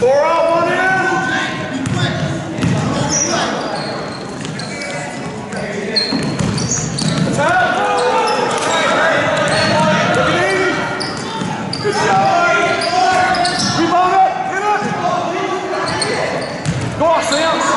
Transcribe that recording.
Go on, Sam!